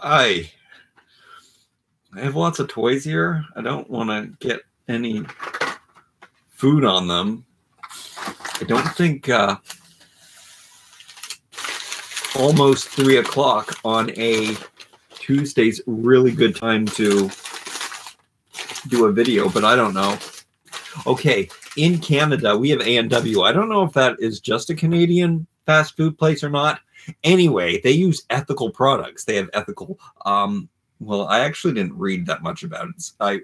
Hi. I have lots of toys here. I don't want to get any food on them. I don't think uh, almost three o'clock on a Tuesday's really good time to do a video, but I don't know. Okay, in Canada, we have A&W. I don't know if that is just a Canadian fast food place or not. Anyway, they use ethical products. They have ethical. Um, well, I actually didn't read that much about it. I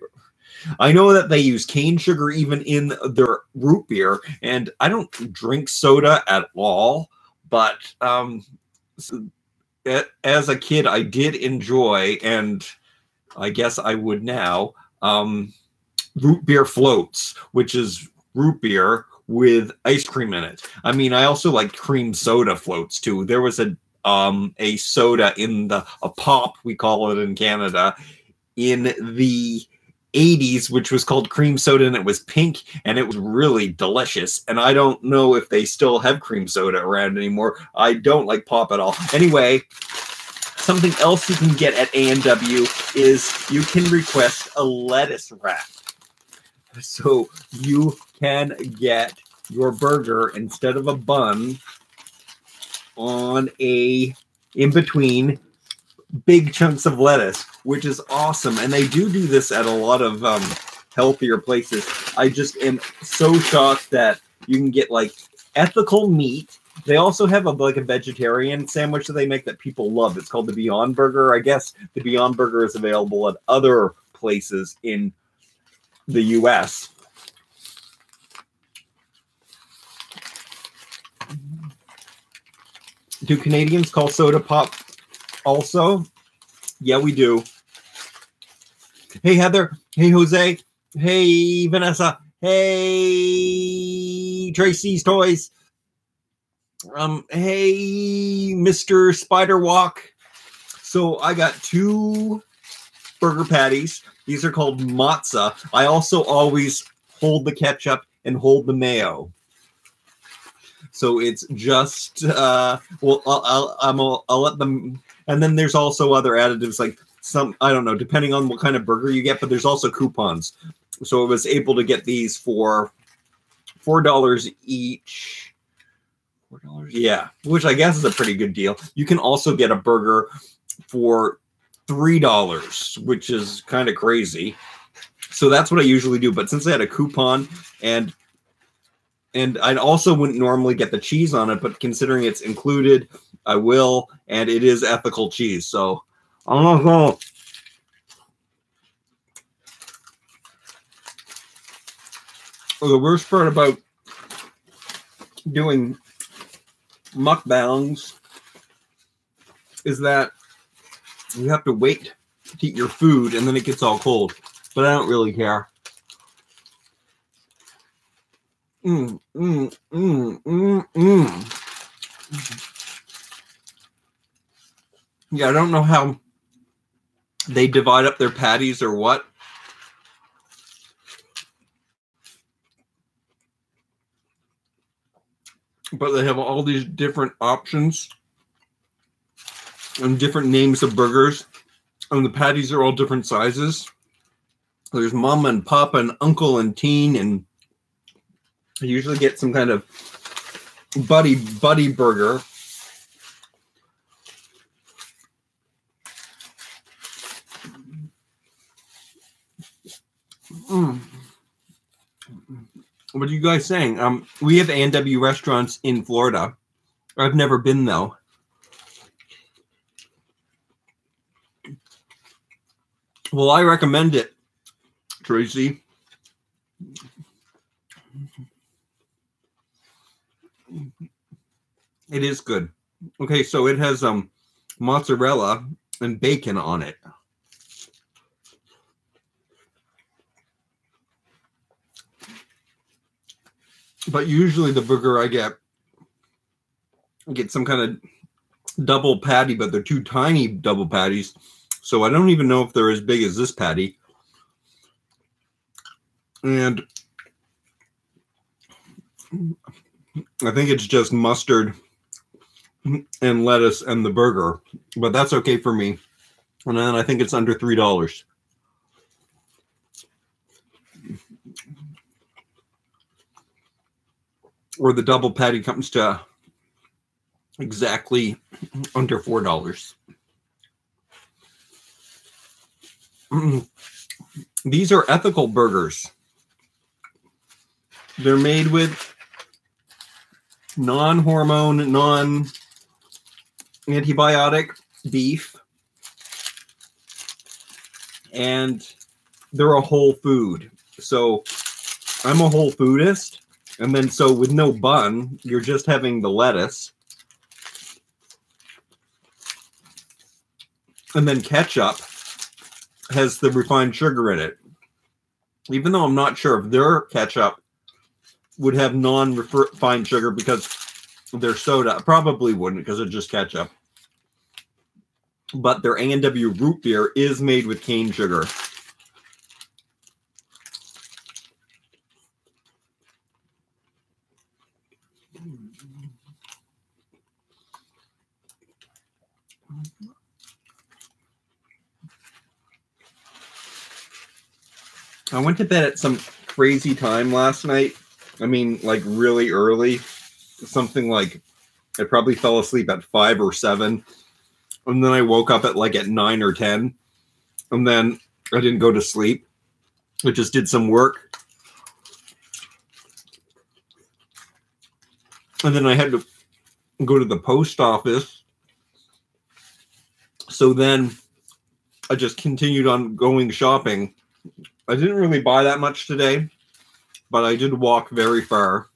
I know that they use cane sugar even in their root beer, and I don't drink soda at all. But um, so, as a kid, I did enjoy, and I guess I would now, um, root beer floats, which is root beer with ice cream in it. I mean, I also like cream soda floats too. There was a um a soda in the a pop we call it in Canada in the 80s which was called cream soda and it was pink and it was really delicious and i don't know if they still have cream soda around anymore i don't like pop at all anyway something else you can get at a&w is you can request a lettuce wrap so you can get your burger instead of a bun on a in between big chunks of lettuce, which is awesome. And they do do this at a lot of um, healthier places. I just am so shocked that you can get like ethical meat. They also have a like a vegetarian sandwich that they make that people love. It's called the Beyond Burger. I guess the Beyond Burger is available at other places in the US. Do Canadians call soda pop also? Yeah, we do. Hey, Heather. Hey, Jose. Hey, Vanessa. Hey, Tracy's Toys. Um, hey, Mr. Spider Walk. So I got two burger patties. These are called mozza. I also always hold the ketchup and hold the mayo. So it's just uh, well, I'll I'll, I'll let them. And then there's also other additives like some I don't know, depending on what kind of burger you get. But there's also coupons. So I was able to get these for four dollars each. Four dollars, yeah, which I guess is a pretty good deal. You can also get a burger for three dollars, which is kind of crazy. So that's what I usually do. But since I had a coupon and and I also wouldn't normally get the cheese on it, but considering it's included, I will, and it is ethical cheese. So I'm not going. The worst part about doing mukbangs is that you have to wait to eat your food and then it gets all cold. But I don't really care. Mm, mm, mm, mm, mm. Yeah, I don't know how they divide up their patties or what. But they have all these different options and different names of burgers. And the patties are all different sizes. There's mom and pop and uncle and teen and I usually get some kind of buddy buddy burger. Mm. What are you guys saying? Um, we have A&W restaurants in Florida. I've never been though. Well, I recommend it, Tracy. It is good. Okay, so it has um mozzarella and bacon on it. But usually the burger I get I get some kind of double patty, but they're two tiny double patties. So I don't even know if they're as big as this patty. And I think it's just mustard and lettuce and the burger, but that's okay for me. And then I think it's under three dollars. Or the double patty comes to exactly under four dollars. These are ethical burgers. They're made with non-hormone, non-antibiotic beef, and they're a whole food. So I'm a whole foodist, and then so with no bun, you're just having the lettuce. And then ketchup has the refined sugar in it. Even though I'm not sure if their ketchup would have non-refined sugar because their soda probably wouldn't because it's just ketchup. But their A&W root beer is made with cane sugar. I went to bed at some crazy time last night. I mean, like really early. Something like I probably fell asleep at five or seven. And then I woke up at like at nine or 10. And then I didn't go to sleep. I just did some work. And then I had to go to the post office. So then I just continued on going shopping I didn't really buy that much today, but I did walk very far.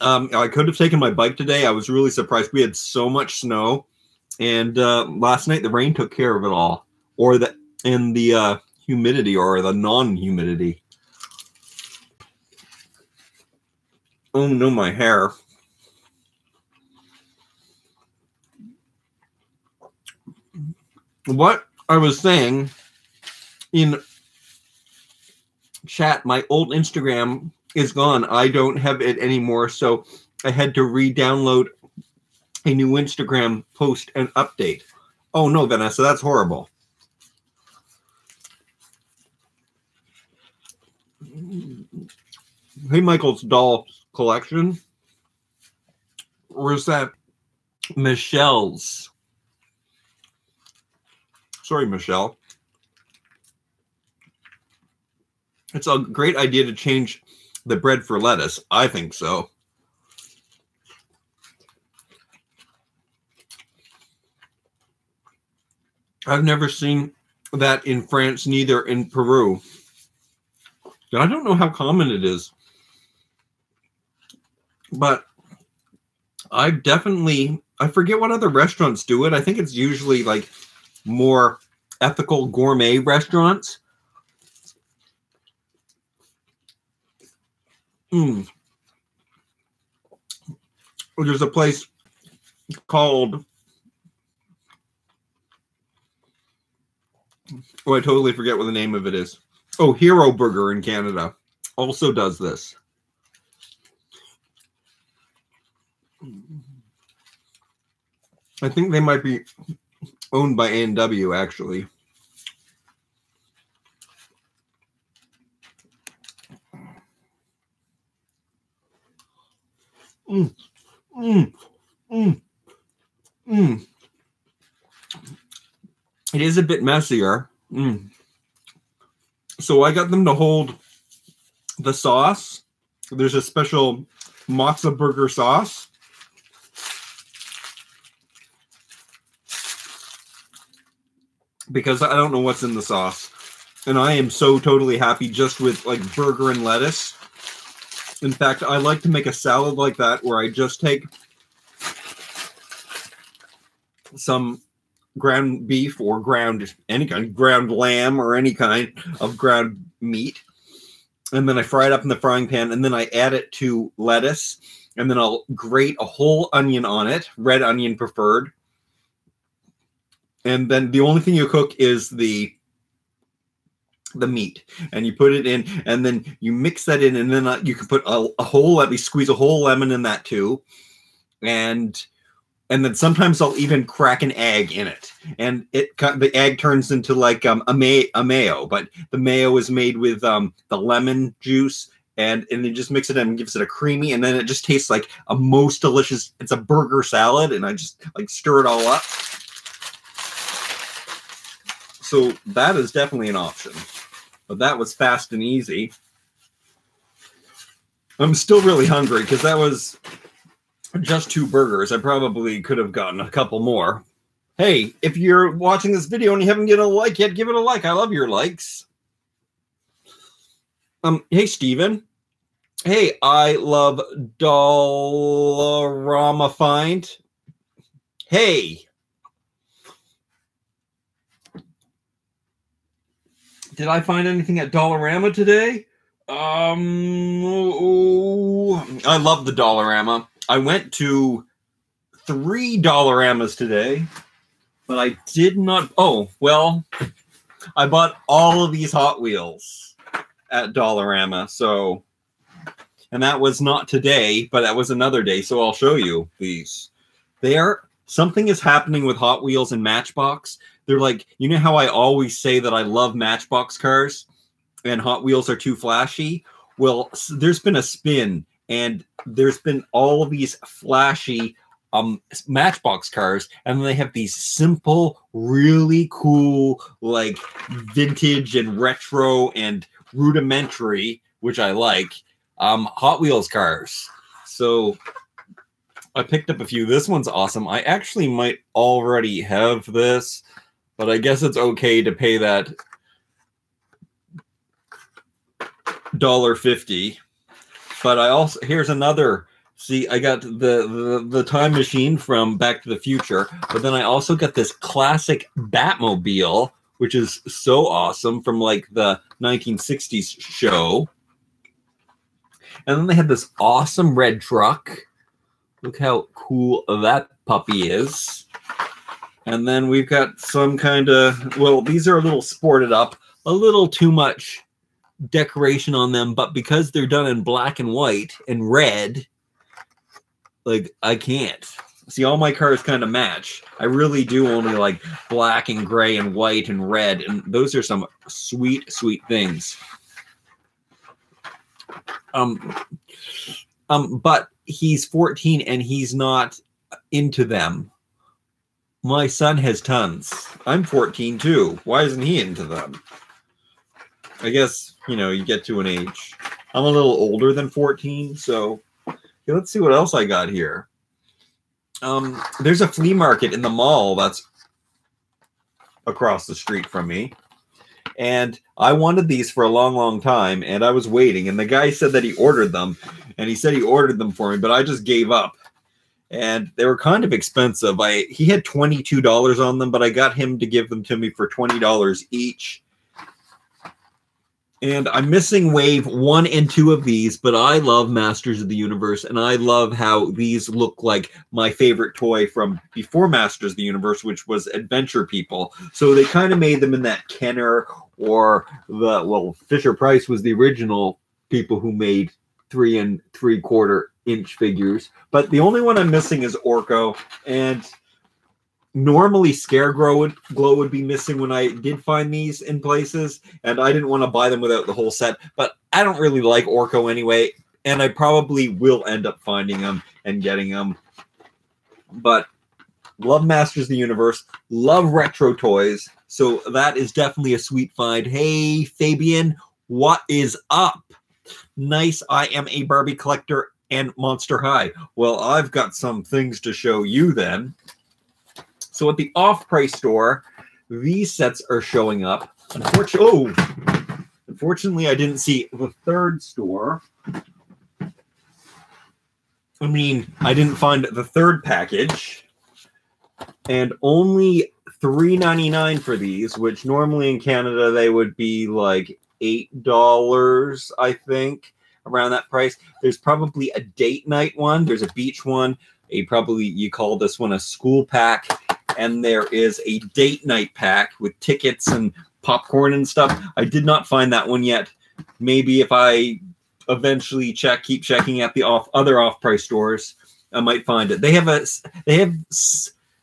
Um, I could have taken my bike today. I was really surprised. We had so much snow, and uh, last night the rain took care of it all, or the and the uh, humidity or the non-humidity. Oh no, my hair. What I was saying in chat, my old Instagram is gone. I don't have it anymore. So I had to re download a new Instagram post and update. Oh no, Vanessa, that's horrible. Hey, Michael's doll collection. Or is that Michelle's? Sorry, Michelle. It's a great idea to change the bread for lettuce. I think so. I've never seen that in France, neither in Peru. I don't know how common it is. But I've definitely, I forget what other restaurants do it. I think it's usually like more ethical gourmet restaurants Mm. There's a place called. Oh, I totally forget what the name of it is. Oh, Hero Burger in Canada also does this. I think they might be owned by A&W actually. Mm, mm, mm, mm. It is a bit messier. Mm. So I got them to hold the sauce. There's a special Mozza burger sauce. Because I don't know what's in the sauce. And I am so totally happy just with like burger and lettuce. In fact, I like to make a salad like that where I just take some ground beef or ground any kind ground lamb or any kind of ground meat and then I fry it up in the frying pan and then I add it to lettuce and then I'll grate a whole onion on it, red onion preferred. And then the only thing you cook is the the meat and you put it in and then you mix that in and then uh, you can put a, a whole let me squeeze a whole lemon in that too and and then sometimes I'll even crack an egg in it, and it the egg turns into like um, a, may, a mayo. But the mayo is made with um, the lemon juice, and and then just mix it in and gives it a creamy, and then it just tastes like a most delicious. It's a burger salad, and I just like stir it all up. So that is definitely an option, but that was fast and easy. I'm still really hungry because that was just two burgers. I probably could have gotten a couple more. Hey, if you're watching this video and you haven't given a like yet, give it a like. I love your likes. Um, hey Steven. Hey, I love Dollarama Find. Hey. Did I find anything at Dollarama today? Um, oh, I love the Dollarama. I went to three Dollaramas today, but I did not. Oh, well, I bought all of these Hot Wheels at Dollarama. So, and that was not today, but that was another day. So I'll show you these. They are something is happening with Hot Wheels and Matchbox. They're like, you know how I always say that I love Matchbox cars and Hot Wheels are too flashy? Well, there's been a spin and there's been all of these flashy um matchbox cars and they have these simple really cool like vintage and retro and rudimentary which i like um hot wheels cars so i picked up a few this one's awesome i actually might already have this but i guess it's okay to pay that dollar fifty but I also here's another. See, I got the, the the time machine from Back to the Future, but then I also got this classic Batmobile, which is so awesome from like the 1960s show. And then they had this awesome red truck. Look how cool that puppy is. And then we've got some kind of, well, these are a little sported up, a little too much decoration on them, but because they're done in black and white and red, like I can't. See, all my cars kind of match. I really do only like black and gray and white and red, and those are some sweet, sweet things. Um, um, but he's 14 and he's not into them. My son has tons. I'm 14 too. Why isn't he into them? I guess you know you get to an age. I'm a little older than 14, so okay, let's see what else I got here. Um, there's a flea market in the mall that's across the street from me. And I wanted these for a long, long time, and I was waiting. And the guy said that he ordered them, and he said he ordered them for me, but I just gave up. And they were kind of expensive. I he had twenty two dollars on them, but I got him to give them to me for twenty dollars each and I'm missing wave one and two of these, but I love Masters of the Universe, and I love how these look like my favorite toy from before Masters of the Universe, which was Adventure People. So they kind of made them in that Kenner or the well, Fisher Price was the original people who made three and three quarter inch figures. But the only one I'm missing is Orko, and normally Scare Glow would glow would be missing when I did find these in places, and I didn't want to buy them without the whole set. But I don't really like Orko anyway, and I probably will end up finding them and getting them. But love Masters of the Universe, love retro toys, so that is definitely a sweet find. Hey Fabian, what is up? Nice. I am a Barbie collector and Monster High. Well, I've got some things to show you then. So at the off-price store, these sets are showing up. Unfortunately, oh, unfortunately, I didn't see the third store. I mean, I didn't find the third package, and only three ninety nine for these, which normally in Canada they would be like eight dollars, I think, around that price. There's probably a date night one. There's a beach one. A probably you call this one a school pack, and there is a date night pack with tickets and popcorn and stuff. I did not find that one yet. Maybe if I eventually check, keep checking at the off other off-price stores, I might find it. They have a they have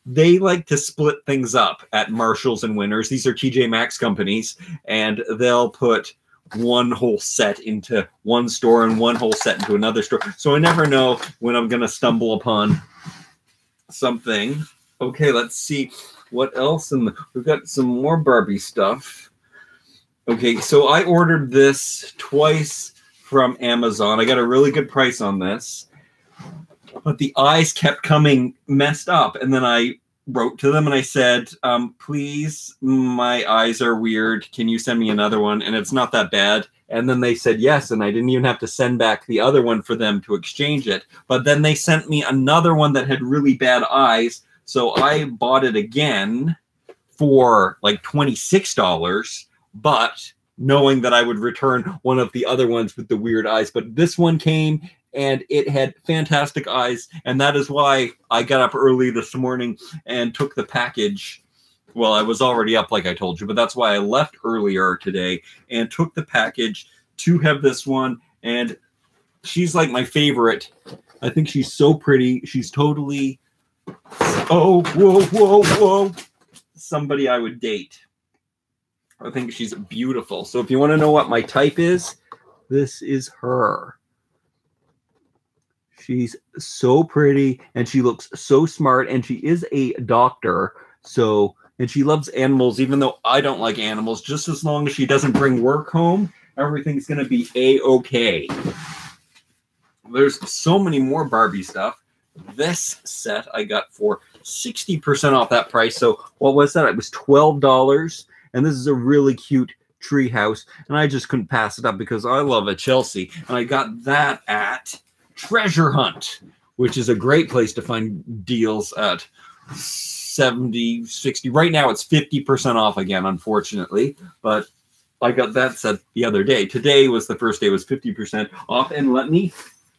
they like to split things up at Marshalls and Winners. These are TJ Maxx companies, and they'll put one whole set into one store and one whole set into another store. So I never know when I'm going to stumble upon something. Okay, let's see what else. And we've got some more Barbie stuff. Okay, so I ordered this twice from Amazon. I got a really good price on this, but the eyes kept coming messed up. And then I wrote to them and I said, um, please, my eyes are weird. Can you send me another one? And it's not that bad. And then they said yes. And I didn't even have to send back the other one for them to exchange it. But then they sent me another one that had really bad eyes. So I bought it again for like $26, but knowing that I would return one of the other ones with the weird eyes. But this one came and it had fantastic eyes. And that is why I got up early this morning and took the package. Well, I was already up, like I told you, but that's why I left earlier today and took the package to have this one. And she's like my favorite. I think she's so pretty. She's totally, oh, whoa, whoa, whoa. Somebody I would date. I think she's beautiful. So if you want to know what my type is, this is her. She's so pretty and she looks so smart and she is a doctor. So, and she loves animals, even though I don't like animals, just as long as she doesn't bring work home, everything's going to be a okay. There's so many more Barbie stuff. This set I got for 60% off that price. So, what was that? It was $12. And this is a really cute tree house. And I just couldn't pass it up because I love a Chelsea. And I got that at Treasure Hunt, which is a great place to find deals at 70, 60. Right now it's 50% off again, unfortunately, but I got that set the other day. Today was the first day, was 50% off. And let me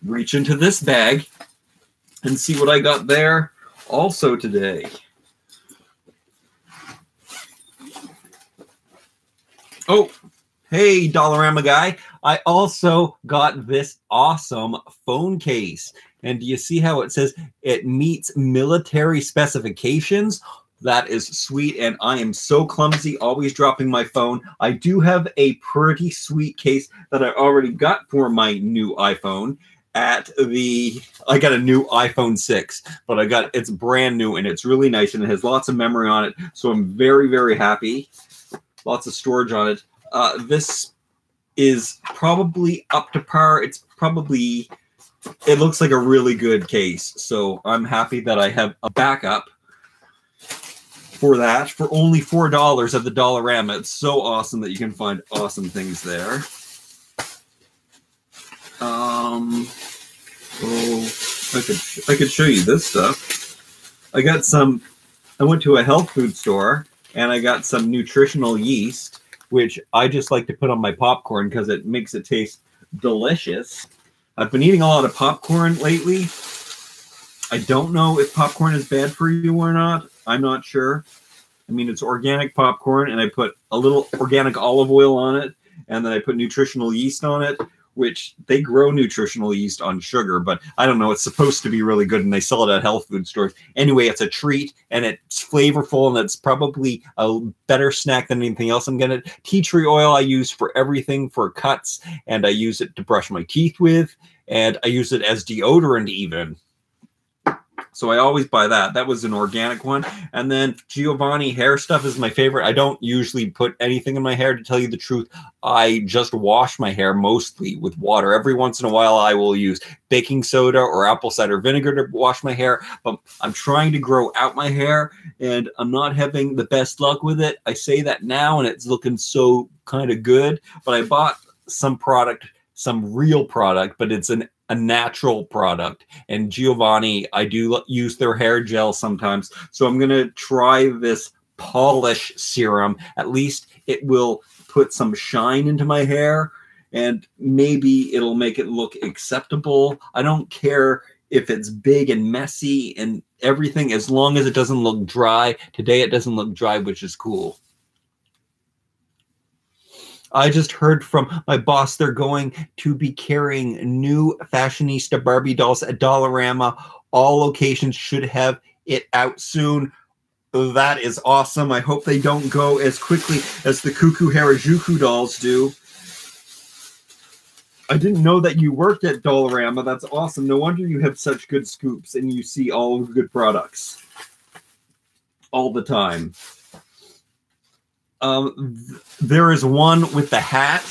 reach into this bag and see what I got there also today. Oh, hey, Dollarama guy. I also got this awesome phone case. And do you see how it says it meets military specifications? That is sweet. And I am so clumsy, always dropping my phone. I do have a pretty sweet case that I already got for my new iPhone at the I got a new iPhone 6, but I got it's brand new and it's really nice and it has lots of memory on it. So I'm very, very happy. Lots of storage on it. Uh, this is probably up to par. It's probably it looks like a really good case. So I'm happy that I have a backup for that for only four dollars at the Dollarama. It's so awesome that you can find awesome things there. Um, oh, I could I could show you this stuff. I got some. I went to a health food store and I got some nutritional yeast which I just like to put on my popcorn because it makes it taste delicious. I've been eating a lot of popcorn lately. I don't know if popcorn is bad for you or not. I'm not sure. I mean, it's organic popcorn, and I put a little organic olive oil on it, and then I put nutritional yeast on it, which they grow nutritional yeast on sugar, but I don't know. It's supposed to be really good, and they sell it at health food stores. Anyway, it's a treat, and it's flavorful, and it's probably a better snack than anything else I'm gonna. Tea tree oil I use for everything for cuts, and I use it to brush my teeth with, and I use it as deodorant even. So I always buy that. That was an organic one. And then Giovanni hair stuff is my favorite. I don't usually put anything in my hair to tell you the truth. I just wash my hair mostly with water. Every once in a while, I will use baking soda or apple cider vinegar to wash my hair. But I'm trying to grow out my hair and I'm not having the best luck with it. I say that now and it's looking so kind of good. But I bought some product some real product, but it's an a natural product. And Giovanni, I do use their hair gel sometimes. So I'm going to try this polish serum. At least it will put some shine into my hair and maybe it'll make it look acceptable. I don't care if it's big and messy and everything as long as it doesn't look dry. Today it doesn't look dry, which is cool. I just heard from my boss they're going to be carrying new fashionista Barbie dolls at Dollarama All locations should have it out soon. That is awesome. I hope they don't go as quickly as the Kuu Kuu Harajuku dolls do. I didn't know that you worked at Dollarama. That's awesome. No wonder you have such good scoops and you see all good products all the time. Um, th- there is one with the hat,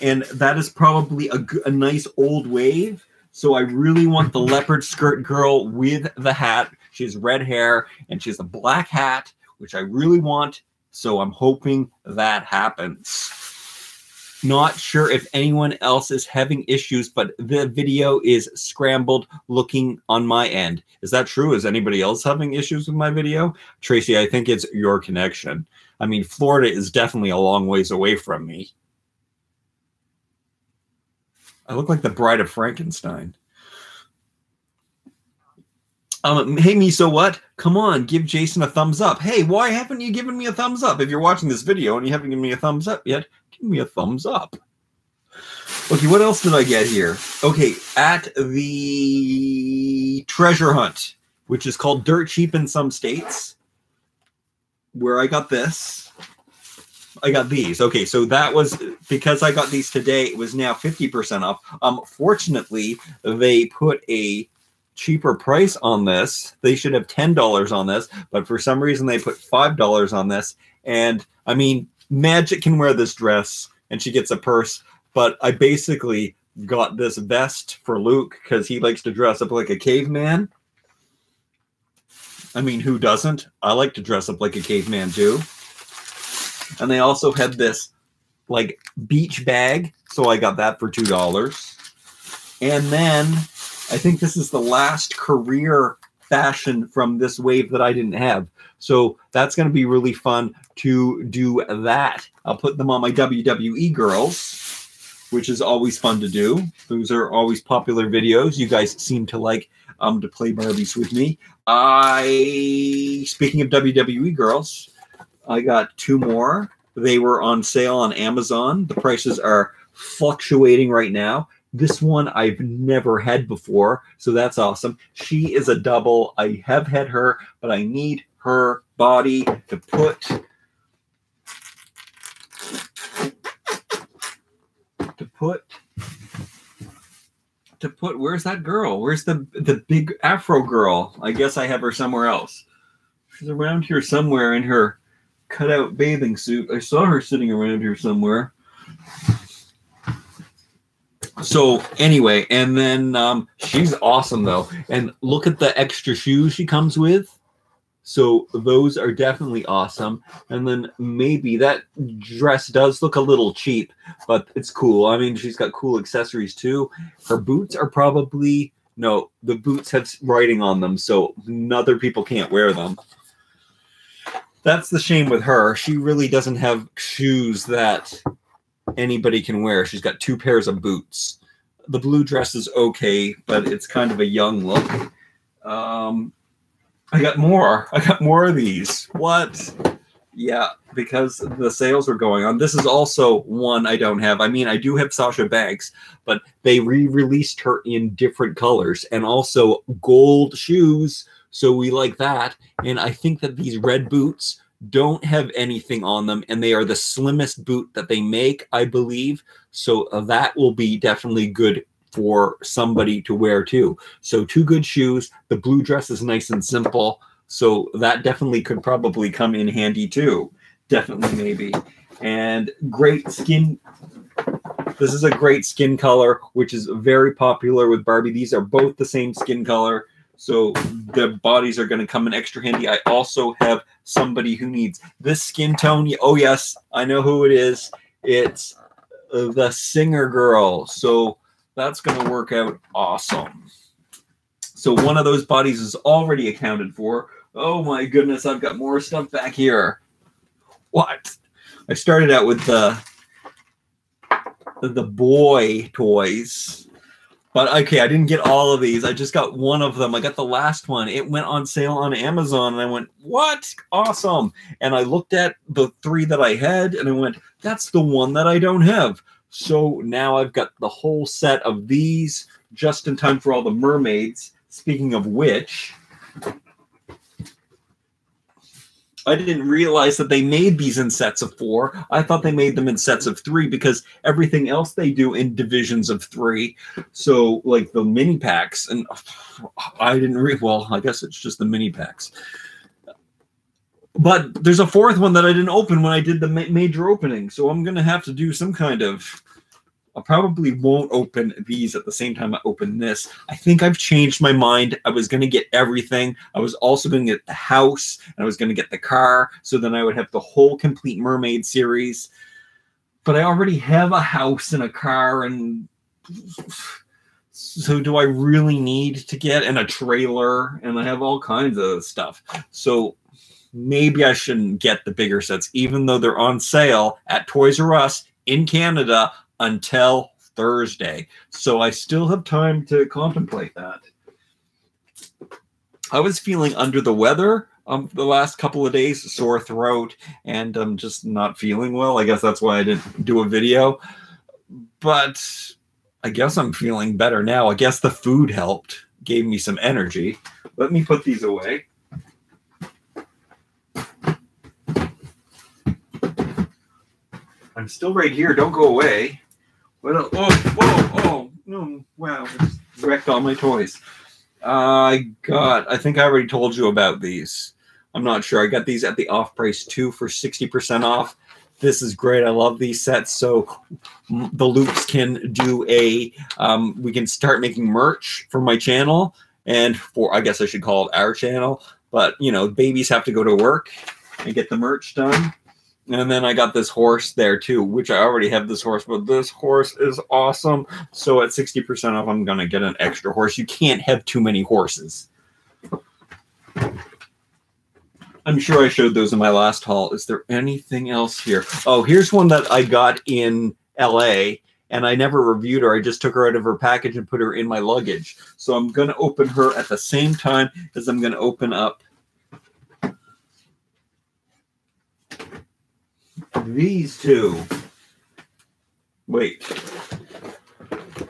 and that is probably a, g- a nice old wave. So I really want the leopard skirt girl with the hat. She has red hair and she has a black hat, which I really want. So I'm hoping that happens. Not sure if anyone else is having issues, but the video is scrambled looking on my end. Is that true? Is anybody else having issues with my video? Tracy, I think it's your connection. I mean, Florida is definitely a long ways away from me. I look like the bride of Frankenstein. Um, hey, me, so what? Come on, give Jason a thumbs up. Hey, why haven't you given me a thumbs up? If you're watching this video and you haven't given me a thumbs up yet, give me a thumbs up. Okay, what else did I get here? Okay, at the treasure hunt, which is called Dirt Cheap in some states, where I got this. I got these. Okay, so that was because I got these today, it was now 50% off. Um, fortunately, they put a cheaper price on this. They should have $10 on this, but for some reason they put $5 on this. And I mean, Magic can wear this dress and she gets a purse, but I basically got this vest for Luke because he likes to dress up like a caveman. I mean, who doesn't? I like to dress up like a caveman too. And they also had this like beach bag, so I got that for two dollars. And then I think this is the last career fashion from this wave that I didn't have. So that's going to be really fun to do that. I'll put them on my WWE girls, which is always fun to do. Those are always popular videos. You guys seem to like um, to play Barbies with me. I, speaking of WWE girls, I got two more. They were on sale on Amazon. The prices are fluctuating right now. This one I've never had before, so that's awesome. She is a double. I have had her, but I need her body to put to put to put where's that girl? Where's the the big afro girl? I guess I have her somewhere else. She's around here somewhere in her cutout bathing suit. I saw her sitting around here somewhere. So anyway, and then um, she's awesome though. And look at the extra shoes she comes with. So those are definitely awesome. And then maybe that dress does look a little cheap, but it's cool. I mean, she's got cool accessories too. Her boots are probably no, the boots have writing on them, so other people can't wear them. That's the shame with her. She really doesn't have shoes that anybody can wear. She's got two pairs of boots. The blue dress is okay, but it's kind of a young look. Um, I got more. I got more of these. What? Yeah, because the sales were going on. This is also one I don't have. I mean, I do have Sasha Banks, but they re-released her in different colors and also gold shoes. So we like that. And I think that these red boots don't have anything on them and they are the slimmest boot that they make, I believe. So uh, that will be definitely good for somebody to wear too. So two good shoes. The blue dress is nice and simple. So that definitely could probably come in handy too. Definitely maybe. And great skin. This is a great skin color, which is very popular with Barbie. These are both the same skin color. So the bodies are going to come in extra handy. I also have somebody who needs this skin tone. Oh, yes, I know who it is. It's the singer girl. So that's going to work out awesome. So one of those bodies is already accounted for. Oh my goodness, I've got more stuff back here. What? I started out with the the boy toys. But okay, I didn't get all of these. I just got one of them. I got the last one. It went on sale on Amazon and I went, "What? Awesome." And I looked at the 3 that I had and I went, "That's the one that I don't have." So now I've got the whole set of these just in time for all the mermaids speaking of which, I didn't realize that they made these in sets of four. I thought they made them in sets of three because everything else they do in divisions of three. So, like the mini packs, and I didn't read. Well, I guess it's just the mini packs. But there's a fourth one that I didn't open when I did the ma- major opening. So I'm gonna have to do some kind of I probably won't open these at the same time I open this. I think I've changed my mind. I was going to get everything. I was also going to get the house and I was going to get the car. So then I would have the whole complete mermaid series. But I already have a house and a car and so do I really need to get and a trailer and I have all kinds of stuff. So maybe I shouldn't get the bigger sets even though they're on sale at Toys R Us in Canada until Thursday. So I still have time to contemplate that. I was feeling under the weather um, the last couple of days, sore throat, and I'm just not feeling well. I guess that's why I didn't do a video. But I guess I'm feeling better now. I guess the food helped, gave me some energy. Let me put these away. I'm still right here. Don't go away. What? Oh, whoa, oh, no, wow! wrecked all my toys. I got. I think I already told you about these. I'm not sure. I got these at the off price too for 60% off. This is great. I love these sets. So the loops can do a. Um, we can start making merch for my channel and for I guess I should call it our channel. But you know, babies have to go to work and get the merch done. And then I got this horse there too, which I already have this horse, but this horse is awesome. So at 60% off, I'm going to get an extra horse. You can't have too many horses. I'm sure I showed those in my last haul. Is there anything else here? Oh, here's one that I got in LA and I never reviewed her. I just took her out of her package and put her in my luggage. So I'm going to open her at the same time as I'm going to open up these two. Wait.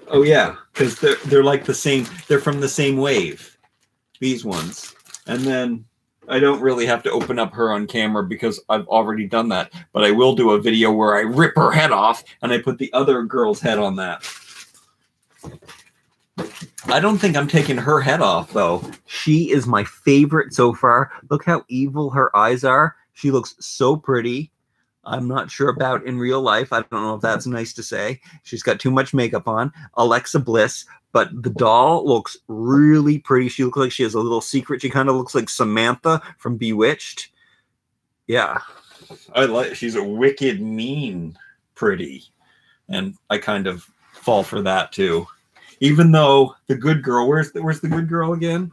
Oh yeah, because they're they're like the same. They're from the same wave. These ones, and then I don't really have to open up her on camera because I've already done that. But I will do a video where I rip her head off and I put the other girl's head on that. I don't think I'm taking her head off though. She is my favorite so far. Look how evil her eyes are. She looks so pretty. I'm not sure about in real life. I don't know if that's nice to say. She's got too much makeup on. Alexa Bliss, but the doll looks really pretty. She looks like she has a little secret. She kind of looks like Samantha from Bewitched. Yeah. I like she's a wicked mean pretty. And I kind of fall for that too. Even though the good girl, where's the where's the good girl again?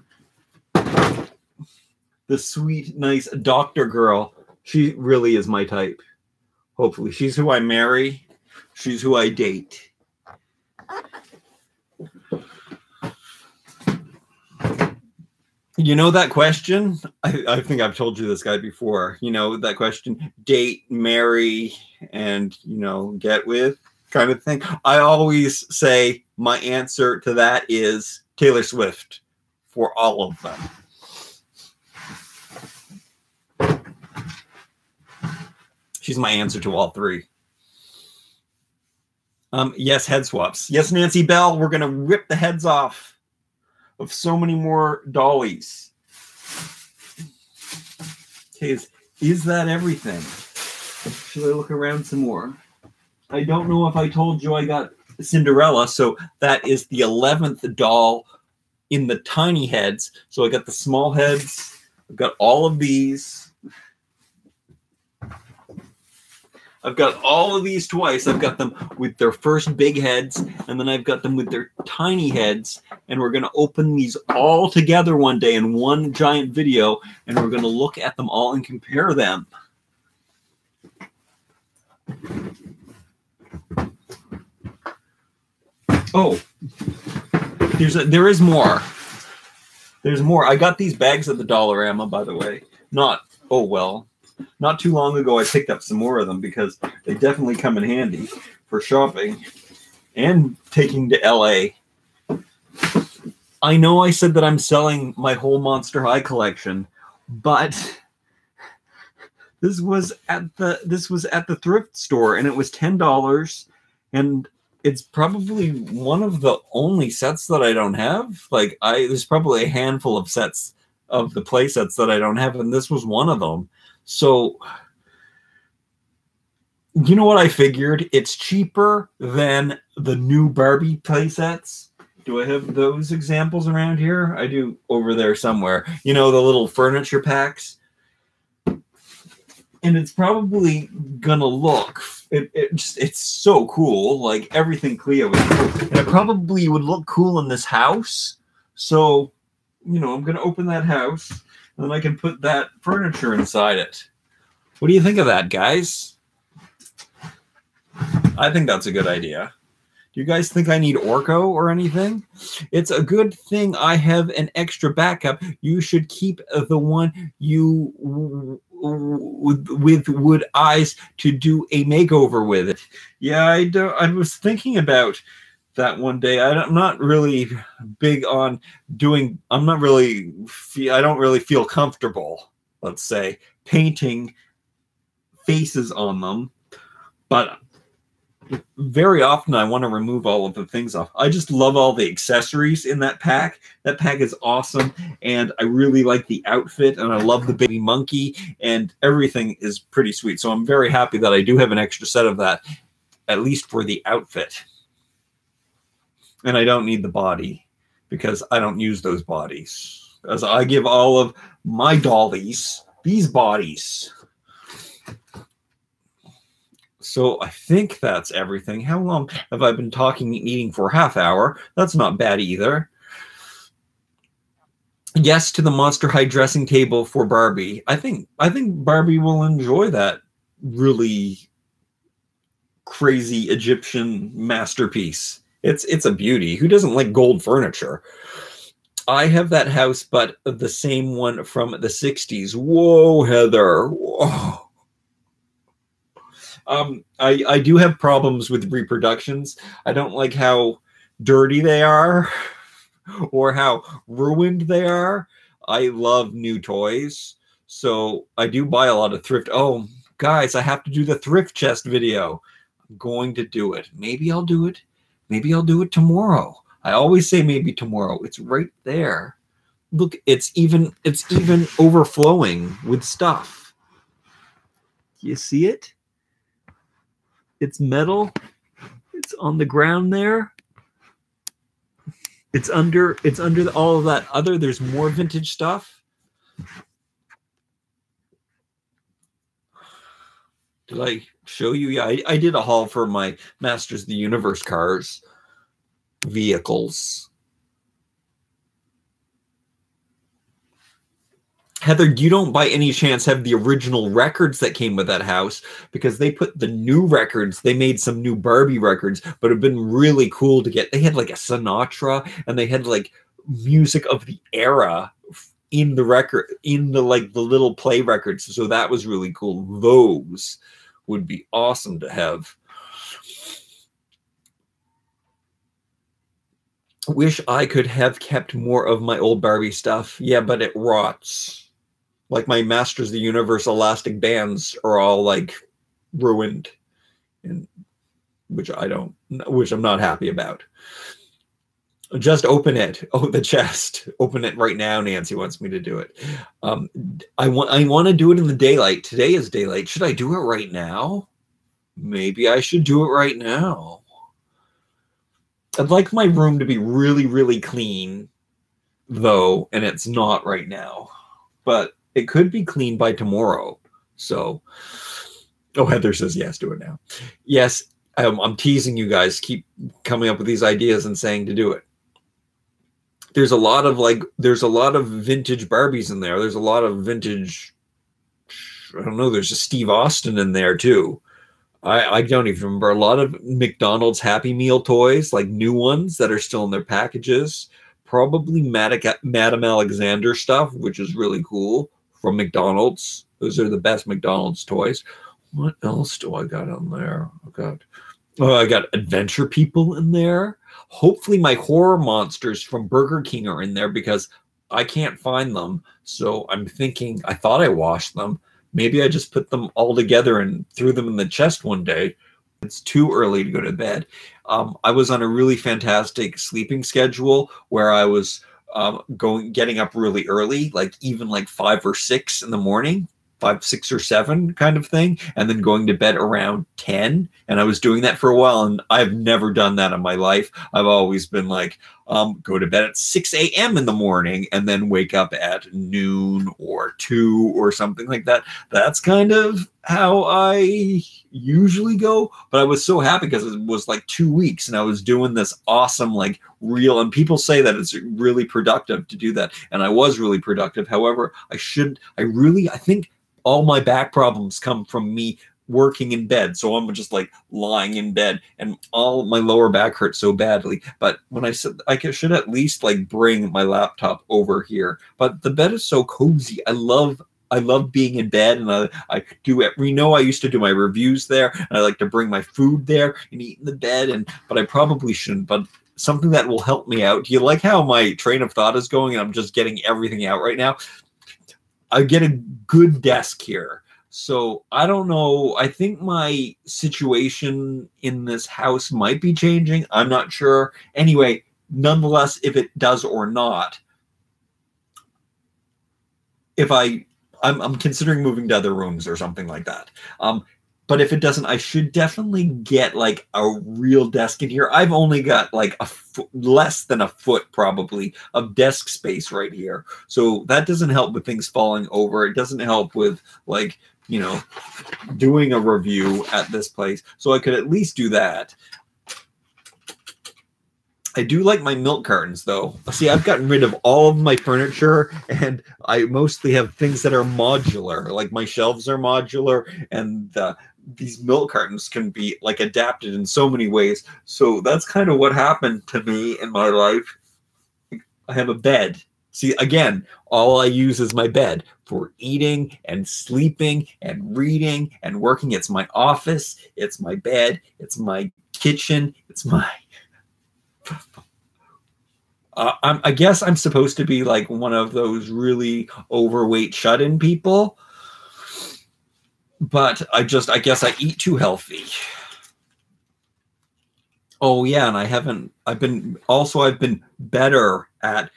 The sweet, nice doctor girl. She really is my type. Hopefully, she's who I marry. She's who I date. You know that question? I, I, think I've told you this guy before. You know that question: date, marry, and you know get with kind of thing. I always say my answer to that is Taylor Swift for all of them. She's my answer to all three. Um, yes, head swaps. Yes, Nancy Bell, we're gonna rip the heads off of so many more dollies. Okay, is, is that everything? Should I look around some more? I don't know if I told you I got Cinderella, so that is the 11th doll in the tiny heads. So I got the small heads, I've got all of these. I've got all of these twice. I've got them with their first big heads, and then I've got them with their tiny heads. And we're going to open these all together one day in one giant video, and we're going to look at them all and compare them. Oh, there's a, there is more. There's more. I got these bags at the Dollarama, by the way. Not, oh well, not too long ago, I picked up some more of them because they definitely come in handy for shopping and taking to LA. I know I said that I'm selling my whole Monster High collection, but this was at the this was at the thrift store and it was ten dollars and it's probably one of the only sets that I don't have. Like I there's probably a handful of sets of the play sets that I don't have, and this was one of them. So you know what I figured? It's cheaper than the new Barbie play sets. Do I have those examples around here? I do over there somewhere. You know, the little furniture packs. And it's probably gonna look it, it just it's so cool. Like everything Cleo is. And it probably would look cool in this house. So, you know, I'm gonna open that house and then I can put that furniture inside it. What do you think of that, guys? I think that's a good idea. Do you guys think I need Orko or anything? It's a good thing I have an extra backup. You should keep the one you with, with wood eyes to do a makeover with it. Yeah, I do, I was thinking about that one day. I, am not really big on doing. I'm not really. I don't really feel comfortable. Let's say painting faces on them, but very often I want to remove all of the things off. I just love all the accessories in that pack. That pack is awesome, and I really like the outfit, and I love the baby monkey, and everything is pretty sweet. So I'm very happy that I do have an extra set of that, at least for the outfit. And I don't need the body because I don't use those bodies. As I give all of my dollies these bodies so I think that's everything. How long have I been talking and eating for? Half hour. That's not bad either. Yes to the Monster High dressing table for Barbie. I think I think Barbie will enjoy that really crazy Egyptian masterpiece. It's it's a beauty. Who doesn't like gold furniture? I have that house, but the same one from the 60s. Whoa, Heather. Whoa. Um, I I do have problems with reproductions. I don't like how dirty they are or how ruined they are. I love new toys, so I do buy a lot of thrift. Oh, guys, I have to do the thrift chest video. I'm going to do it. Maybe I'll do it. Maybe I'll do it tomorrow. I always say maybe tomorrow. It's right there. Look, it's even it's even overflowing with stuff. You see it? It's metal. It's on the ground there. It's under it's under all of that other. There's more vintage stuff. Did I show you? Yeah, I, I did a haul for my Masters of the Universe cars vehicles. Heather, you don't by any chance have the original records that came with that house because they put the new records, they made some new Barbie records, but have been really cool to get. They had like a Sinatra and they had like music of the era in the record, in the like the little play records. So that was really cool. Those would be awesome to have. Wish I could have kept more of my old Barbie stuff. Yeah, but it rots like my Masters of the Universe elastic bands are all like ruined, and which I don't, which I'm not happy about. Just open it. Oh, the chest. Open it right now. Nancy wants me to do it. Um, I want. I want to do it in the daylight. Today is daylight. Should I do it right now? Maybe I should do it right now. I'd like my room to be really, really clean, though, and it's not right now. But it could be clean by tomorrow. So, oh, Heather says yes, do it now. Yes, um, I'm teasing you guys. Keep coming up with these ideas and saying to do it. There's a lot of like, there's a lot of vintage Barbies in there. There's a lot of vintage. I don't know. There's a Steve Austin in there too. I, I don't even remember a lot of McDonald's Happy Meal toys, like new ones that are still in their packages. Probably Madame Alexander stuff, which is really cool from McDonald's. Those are the best McDonald's toys. What else do I got on there? Oh, I got oh, I got Adventure People in there. Hopefully, my horror monsters from Burger King are in there because I can't find them. So I'm thinking, I thought I washed them. Maybe I just put them all together and threw them in the chest one day. It's too early to go to bed. Um, I was on a really fantastic sleeping schedule where I was um, going, getting up really early, like even like five or six in the morning, five, six, or seven kind of thing, and then going to bed around 10. And I was doing that for a while, and I've never done that in my life. I've always been like, um, go to bed at 6 a.m. in the morning and then wake up at noon or 2 or something like that. That's kind of how I usually go. But I was so happy because it was like two weeks and I was doing this awesome, like real. And people say that it's really productive to do that. And I was really productive. However, I shouldn't. I really, I think all my back problems come from me working in bed. So I'm just like lying in bed and all my lower back hurts so badly. But when I said I should at least like bring my laptop over here, but the bed is so cozy. I love I love being in bed and I, I do it. We know I used to do my reviews there and I like to bring my food there and eat in the bed. And, but I probably shouldn't, but something that will help me out. Do you like how my train of thought is going and I'm just getting everything out right now? I get a good desk here. So I don't know. I think my situation in this house might be changing. I'm not sure. Anyway, nonetheless, if it does or not, if I I'm, I'm considering moving to other rooms or something like that. Um, but if it doesn't, I should definitely get like a real desk in here. I've only got like a less than a foot probably of desk space right here. So that doesn't help with things falling over. It doesn't help with like, you know, doing a review at this place. So I could at least do that. I do like my milk cartons though. See, I've gotten rid of all of my furniture and I mostly have things that are modular. Like my shelves are modular and uh, these milk cartons can be like adapted in so many ways. So that's kind of what happened to me in my life. I have a bed. See, again, all I use is my bed for eating and sleeping and reading and working. It's my office, it's my bed, it's my kitchen, it's my uh, i guess I'm supposed to be like one of those really overweight shut-in people, but I just I guess I eat too healthy. Oh yeah, and I haven't. I've been also I've been better at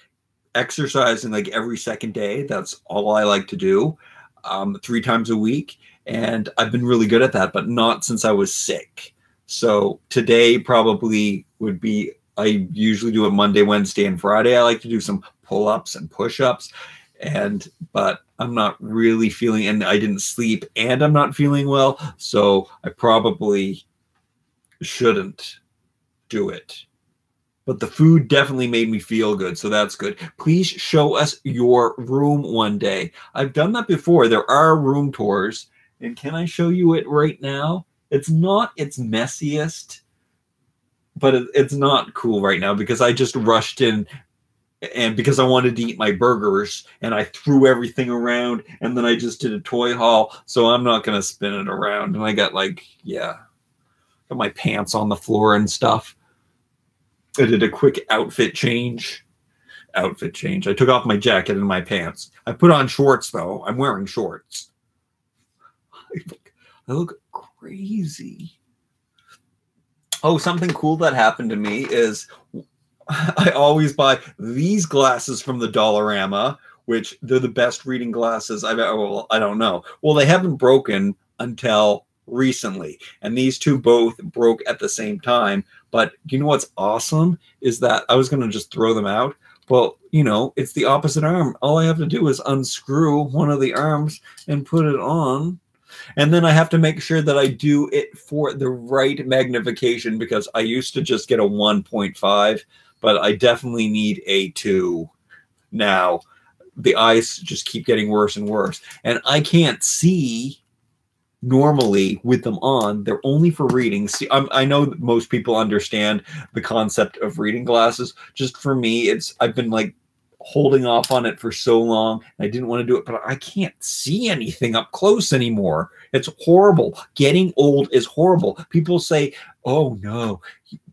exercising like every second day. That's all I like to do, um, three times a week, and I've been really good at that. But not since I was sick. So today probably would be I usually do it Monday, Wednesday, and Friday. I like to do some pull ups and push ups. And, but I'm not really feeling, and I didn't sleep and I'm not feeling well. So I probably shouldn't do it. But the food definitely made me feel good. So that's good. Please show us your room one day. I've done that before. There are room tours. And can I show you it right now? It's not its messiest but it's not cool right now because I just rushed in and because I wanted to eat my burgers and I threw everything around and then I just did a toy haul. So I'm not going to spin it around. And I got like, yeah, got my pants on the floor and stuff. I did a quick outfit change. Outfit change. I took off my jacket and my pants. I put on shorts though. I'm wearing shorts. I look, I look crazy. Oh, something cool that happened to me is I always buy these glasses from the Dollarama, which they're the best reading glasses I've ever. Well, I don't know. Well, they haven't broken until recently, and these two both broke at the same time. But you know what's awesome is that I was going to just throw them out. Well, you know, it's the opposite arm. All I have to do is unscrew one of the arms and put it on and then I have to make sure that I do it for the right magnification because I used to just get a 1.5, but I definitely need a 2 now. The eyes just keep getting worse and worse. And I can't see normally with them on they're only for reading see I'm, i know most people understand the concept of reading glasses just for me it's i've been like holding off on it for so long. I didn't want to do it, but I can't see anything up close anymore. It's horrible. Getting old is horrible. People say, "Oh no,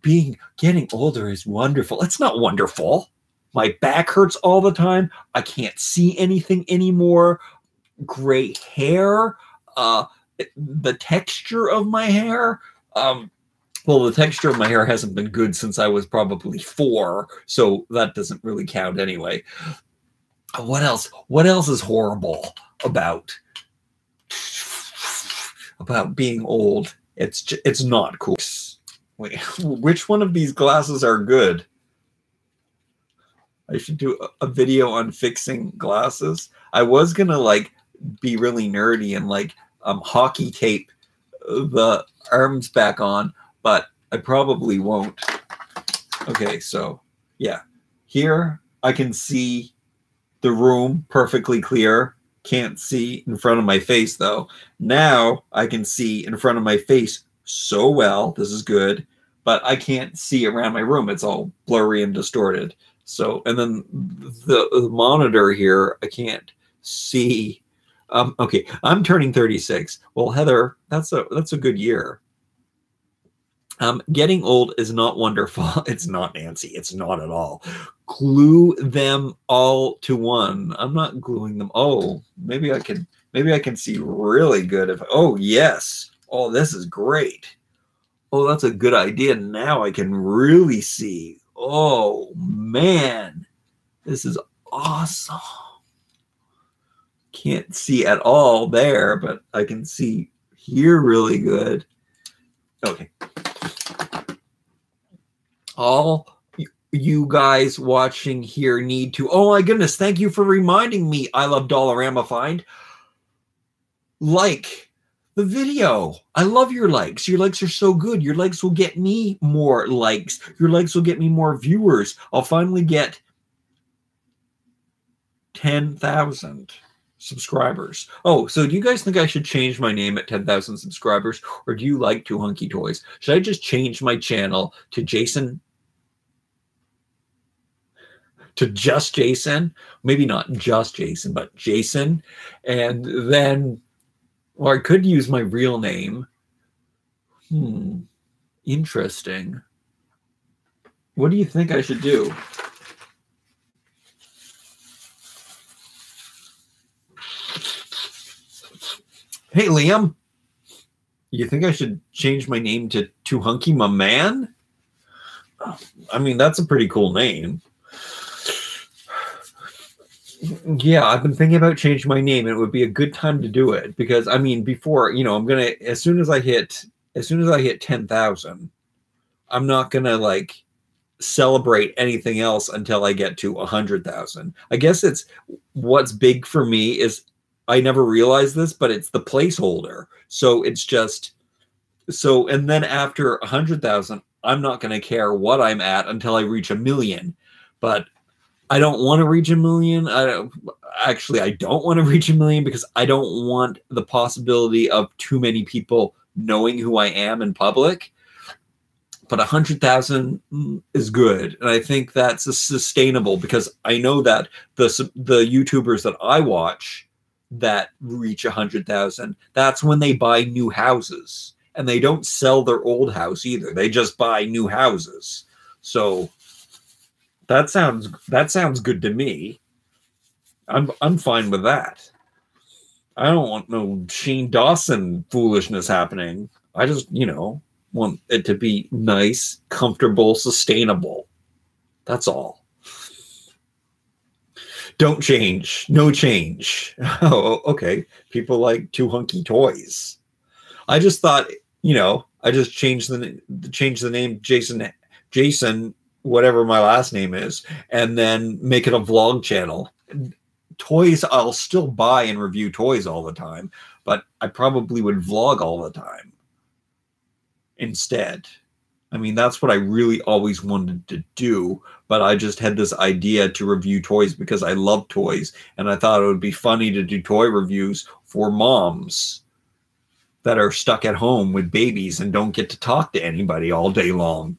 being getting older is wonderful. It's not wonderful. My back hurts all the time. I can't see anything anymore. Gray hair, uh, the texture of my hair. Um, well, the texture of my hair hasn't been good since I was probably four, so that doesn't really count anyway. What else? What else is horrible about about being old? It's just, it's not cool. Wait, which one of these glasses are good? I should do a video on fixing glasses. I was gonna like be really nerdy and like um hockey tape the arms back on, but I probably won't. Okay, so yeah, here I can see the room perfectly clear. Can't see in front of my face though. Now I can see in front of my face so well. This is good, but I can't see around my room. It's all blurry and distorted. So, and then the, the monitor here, I can't see. Um, okay, I'm turning 36. Well, Heather, that's a that's a good year. Um, getting old is not wonderful. It's not Nancy. It's not at all. Glue them all to one. I'm not gluing them. Oh, maybe I can. Maybe I can see really good. If oh yes. Oh, this is great. Oh, that's a good idea. Now I can really see. Oh man, this is awesome. Can't see at all there, but I can see here really good. Okay all you guys watching here need to oh my goodness thank you for reminding me i love dollarama find like the video. I love your likes. Your likes are so good. Your likes will get me more likes. Your likes will get me more viewers. I'll finally get 10,000 subscribers. Oh, so do you guys think I should change my name at 10,000 subscribers or do you like Too Hunky Toys? Should I just change my channel to Jason? To just Jason, maybe not just Jason, but Jason. And then, or I could use my real name. Hmm, interesting. What do you think I should do? Hey, Liam. You think I should change my name to Too Hunky My Man? I mean, that's a pretty cool name. Yeah, I've been thinking about changing my name, and it would be a good time to do it because I mean, before you know, I'm gonna as soon as I hit as soon as I hit ten thousand, I'm not gonna like celebrate anything else until I get to a hundred thousand. I guess it's what's big for me is I never realized this, but it's the placeholder. So it's just so, and then after a hundred thousand, I'm not to care what I'm at until I reach a million. But I don't want to reach a million. I don't, actually I don't want to reach a million because I don't want the possibility of too many people knowing who I am in public. But a hundred thousand is good, and I think that's sustainable because I know that the the YouTubers that I watch that reach a hundred thousand, that's when they buy new houses and they don't sell their old house either. They just buy new houses. So that sounds that sounds good to me. I'm I'm fine with that. I don't want no Shane Dawson foolishness happening. I just, you know, want it to be nice, comfortable, sustainable. That's all. Don't change. No change. Oh, oh, okay. People like too hunky toys. I just thought, you know, I just changed the change the name Jason Jason whatever my last name is and then make it a vlog channel. Toys I'll still buy and review toys all the time, but I probably would vlog all the time instead. I mean, that's what I really always wanted to do, but I just had this idea to review toys because I love toys and I thought it would be funny to do toy reviews for moms that are stuck at home with babies and don't get to talk to anybody all day long.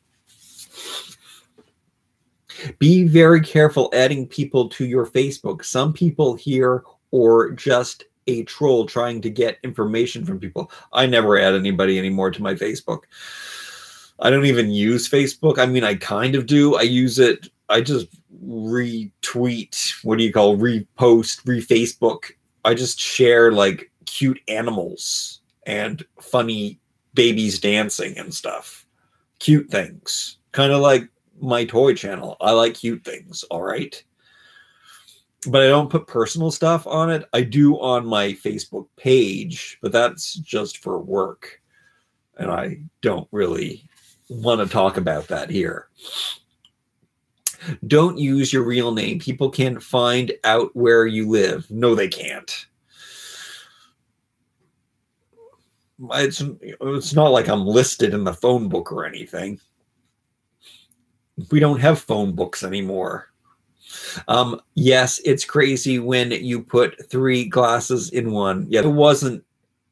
Be very careful adding people to your Facebook. Some people here or just a troll trying to get information from people. I never add anybody anymore to my Facebook. I don't even use Facebook. I mean, I kind of do. I use it. I just retweet. What do you call repost, refacebook? I just share like cute animals and funny babies dancing and stuff. Cute things. Kind of like my toy channel. I like cute things. All right. But I don't put personal stuff on it. I do on my Facebook page, but that's just for work. And I don't really want to talk about that here. Don't use your real name. People can't find out where you live. No, they can't. It's, it's not like I'm listed in the phone book or anything. We don't have phone books anymore. Um, yes, it's crazy when you put three glasses in one. Yeah, it wasn't.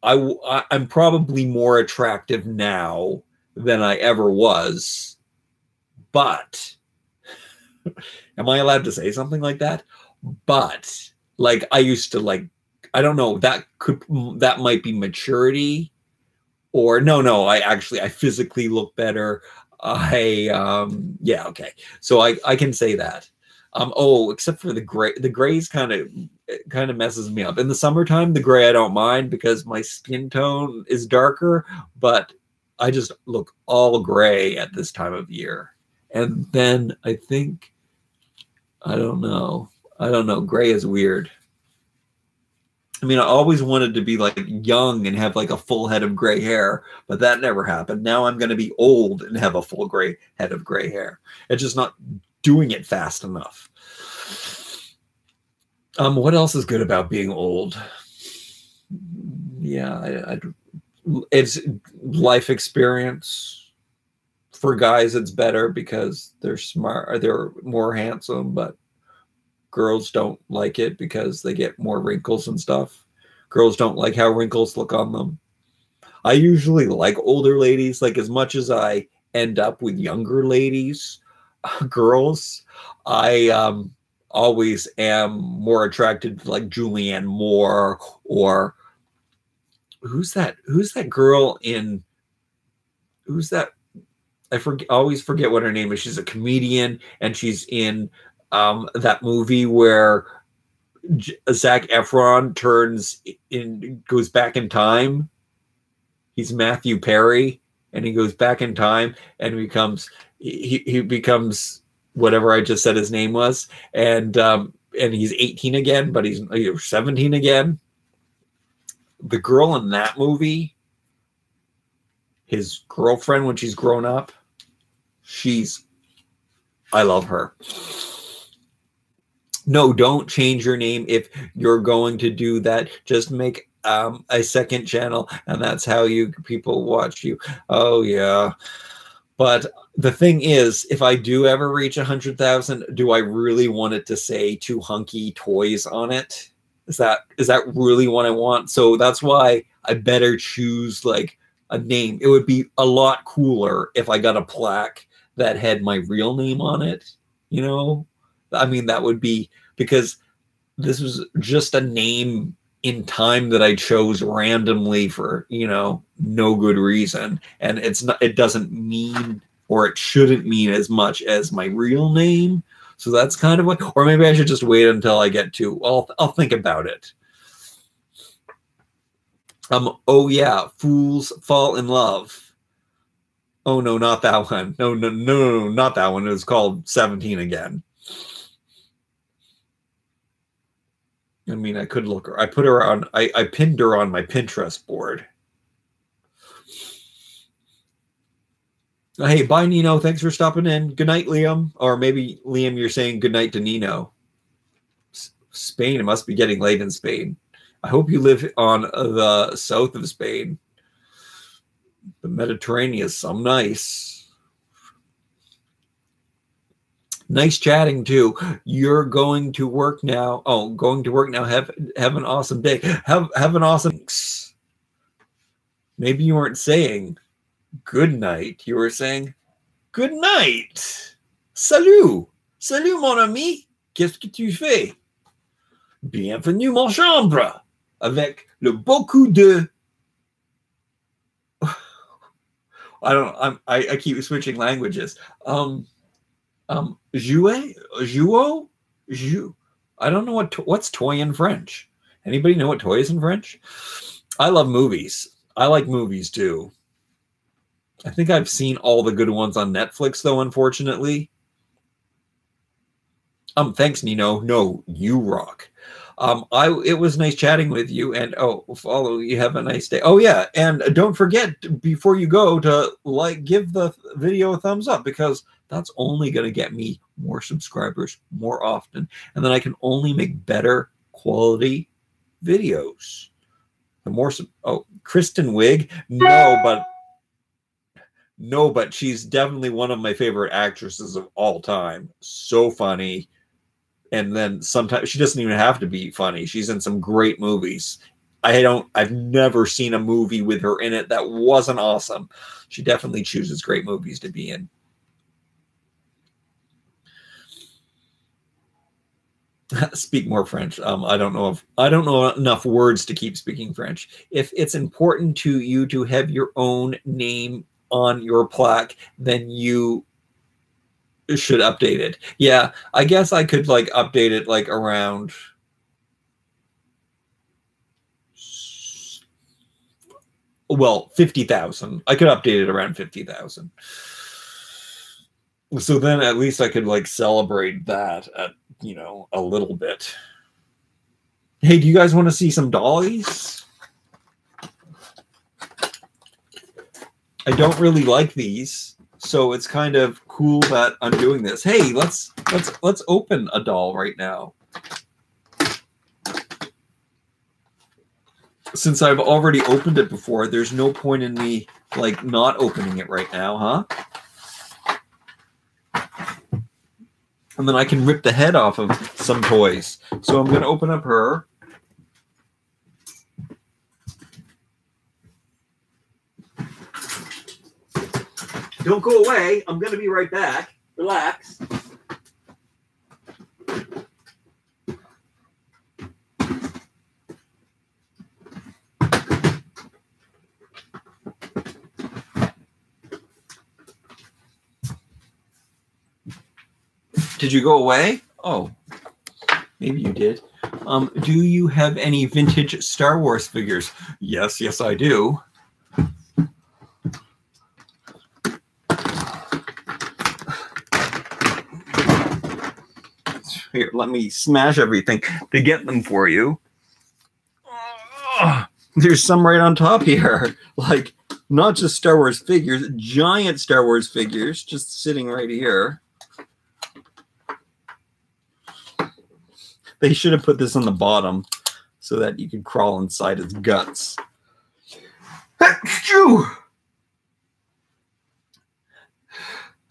I, I'm probably more attractive now than I ever was. But am I allowed to say something like that? But like I used to like I don't know that could that might be maturity or no no I actually I physically look better. I um yeah okay. So I I can say that. Um oh except for the gray the grays kind of kind of messes me up. In the summertime the gray I don't mind because my skin tone is darker, but I just look all gray at this time of year. And then I think, I don't know. I don't know. Gray is weird. I mean, I always wanted to be like young and have like a full head of gray hair, but that never happened. Now I'm going to be old and have a full gray head of gray hair. It's just not doing it fast enough. Um, what else is good about being old? Yeah, I, I'd it's life experience for guys it's better because they're smart they're more handsome but girls don't like it because they get more wrinkles and stuff. Girls don't like how wrinkles look on them. I usually like older ladies. Like as much as i end up with younger ladies girls i um always am more attracted to like julianne moore or who's that who's that girl in who's that? I forget always forget what her name is. She's a comedian and she's in um, that movie where J- Zac Efron turns in goes back in time. He's Matthew Perry and he goes back in time and becomes he, he becomes whatever I just said his name was and um, and he's 18 again, but he's 17 again the girl in that movie, his girlfriend when she's grown up, she's I love her. No, don't change your name if you're going to do that. Just make um, a second channel, and that's how you people watch you. Oh yeah, but the thing is, if I do ever reach a hundred thousand, do I really want it to say too hunky toys on it? is that is that really what I want? So that's why I better choose like a name. It would be a lot cooler if I got a plaque that had my real name on it. You know, I mean that would be because this was just a name in time that I chose randomly for you know no good reason, and it's not. It doesn't mean or it shouldn't mean as much as my real name. So that's kind of what, or maybe I should just wait until I get to. I'll I'll think about it. Um. Oh yeah, fools fall in love. Oh no, not that one. No, no, no, no, not that one. It was called Seventeen again. I mean, I could look her. I put her on. I I pinned her on my Pinterest board. Hey, bye, Nino. Thanks for stopping in. Good night, Liam. Or maybe, Liam, you're saying good night to Nino. S- Spain, it must be getting late in Spain. I hope you live on the south of Spain. The Mediterranean is some nice. Nice chatting too. You're going to work now. Oh, going to work now. Have have an awesome day. Have have an awesome. Maybe you weren't saying good night. You were saying good night. Salut. Salut, mon ami. Qu'est-ce que tu fais? Bienvenue, mon chambre. Avec le beaucoup de. I don't. I'm. I, I keep switching languages. Um, um, jouet, jouot, jou. I don't know what to, what's toy in French. Anybody know what toy is in French? I love movies. I like movies too. I think I've seen all the good ones on Netflix though, unfortunately. Um, thanks, Nino. No, you rock. Um, I it was nice chatting with you, and oh, follow you have a nice day. Oh yeah, and don't forget before you go to like give the video a thumbs up because that's only going to get me more subscribers more often, and then I can only make better quality videos. The more oh, Kristen Wiig, no, but no, but she's definitely one of my favorite actresses of all time. So funny and then sometimes she doesn't even have to be funny. She's in some great movies. I don't I've never seen a movie with her in it that wasn't awesome. She definitely chooses great movies to be in. speak more French. Um, I don't know if I don't know enough words to keep speaking French. If it's important to you to have your own name on your plaque, then you should update it. Yeah, I guess I could like update it like around well, 50,000. I could update it around 50,000. So then at least I could like celebrate that at, you know, a little bit. Hey, do you guys want to see some dollies? I don't really like these so it's kind of cool that I'm doing this. Hey, let's let's let's open a doll right now. Since I've already opened it before, there's no point in me like not opening it right now, huh? And then I can rip the head off of some toys. So I'm going to open up her. Don't go away. I'm going to be right back. Relax. Did you go away? Oh, maybe you did. Um, do you have any vintage Star Wars figures? Yes, yes, I do. Here, let me smash everything to get them for you. Oh, there's some right on top here. Like, not just Star Wars figures, giant Star Wars figures just sitting right here. They should have put this on the bottom so that you could crawl inside its guts. Achoo!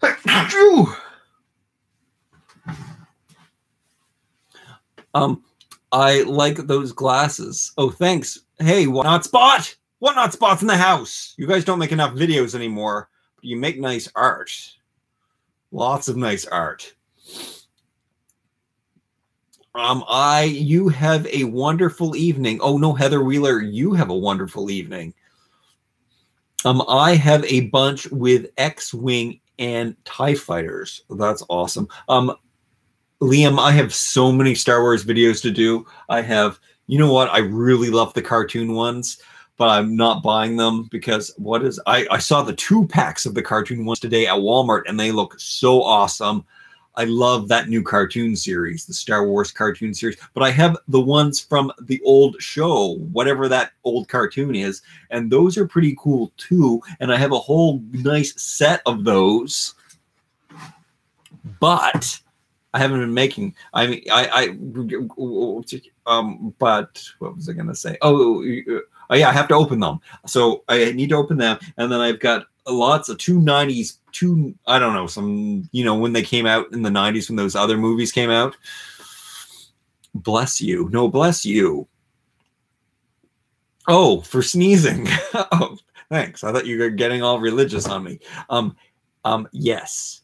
Achoo! Um, I like those glasses. Oh, thanks. Hey, what not spot? What not spots in the house? You guys don't make enough videos anymore, but you make nice art. Lots of nice art. Um, I you have a wonderful evening. Oh no, Heather Wheeler, you have a wonderful evening. Um, I have a bunch with X-wing and Tie fighters. That's awesome. Um, Liam, I have so many Star Wars videos to do. I have, you know what? I really love the cartoon ones, but I'm not buying them because what is I, I saw the two packs of the cartoon ones today at Walmart and they look so awesome. I love that new cartoon series, the Star Wars cartoon series, but I have the ones from the old show, whatever that old cartoon is, and those are pretty cool too. And I have a whole nice set of those. But I haven't been making. I mean, I, I, um, but what was I gonna say? Oh, oh, yeah, I have to open them. So I need to open them, and then I've got lots of two nineties, two I don't know, some you know when they came out in the nineties when those other movies came out. Bless you, no, bless you. Oh, for sneezing. oh, thanks. I thought you were getting all religious on me. Um, um, yes.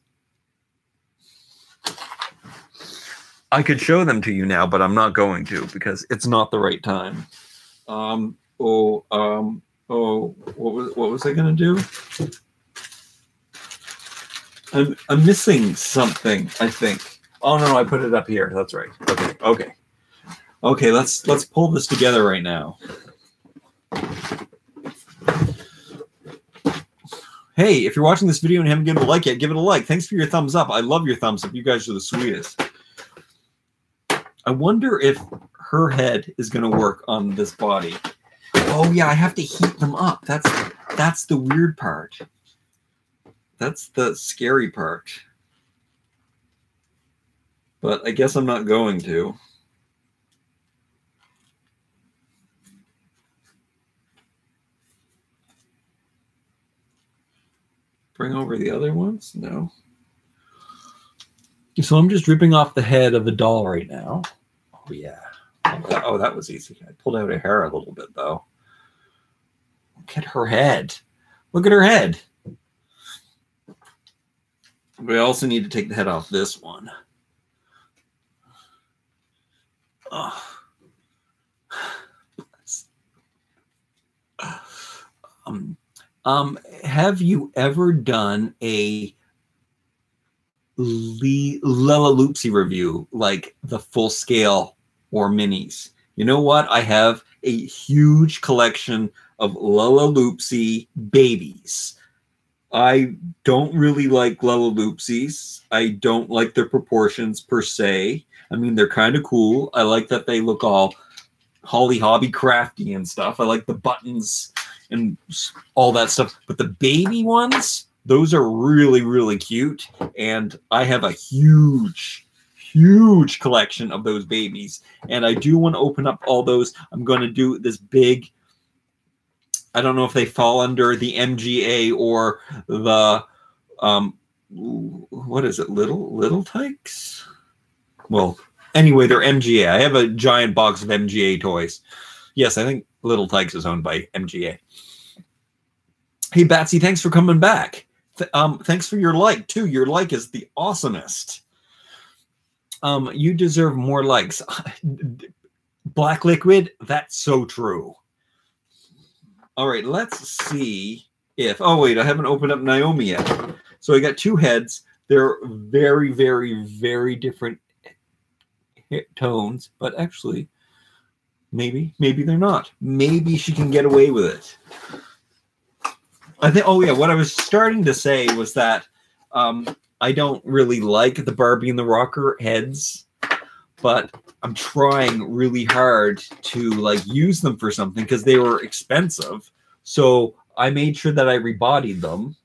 I could show them to you now, but I'm not going to because it's not the right time. Um, oh, um, oh, what was what was I gonna do? I'm I'm missing something. I think. Oh no, I put it up here. That's right. Okay, okay, okay. Let's let's pull this together right now. Hey, if you're watching this video and haven't given a like yet, give it a like. Thanks for your thumbs up. I love your thumbs up. You guys are the sweetest. I wonder if her head is going to work on this body. Oh yeah, I have to heat them up. That's that's the weird part. That's the scary part. But I guess I'm not going to. Bring over the other ones? No. So I'm just ripping off the head of the doll right now. Oh, yeah. Oh, that was easy. I pulled out her hair a little bit, though. Look at her head. Look at her head. We also need to take the head off this one. Oh. Um, um, have you ever done a Lalaloopsy review, like the full scale or minis? You know what? I have a huge collection of Lalaloopsy babies. I don't really like Lalaloopsies. I don't like their proportions per se. I mean, they're kind of cool. I like that they look all Holly Hobbie crafty and stuff. I like the buttons and all that stuff. But the baby ones, those are really, really cute. And I have a huge, huge collection of those babies. And I do want to open up all those. I'm going to do this big I don't know if they fall under the MGA or the um, what is it? Little Little Tikes. Well, anyway, they're MGA. I have a giant box of MGA toys. Yes, I think Little Tikes is owned by MGA. Hey, Batsy, thanks for coming back. Th um, thanks for your like too. Your like is the awesomest. Um, you deserve more likes. Black liquid, that's so true. All right, let's see if. Oh, wait, I haven't opened up Naomi yet. So I got two heads. They're very, very, very different tones, but actually, maybe, maybe they're not. Maybe she can get away with it. I think. Oh yeah, what I was starting to say was that um, I don't really like the Barbie and the Rocker heads, but I'm trying really hard to like use them for something because they were expensive. So I made sure that I rebodied them.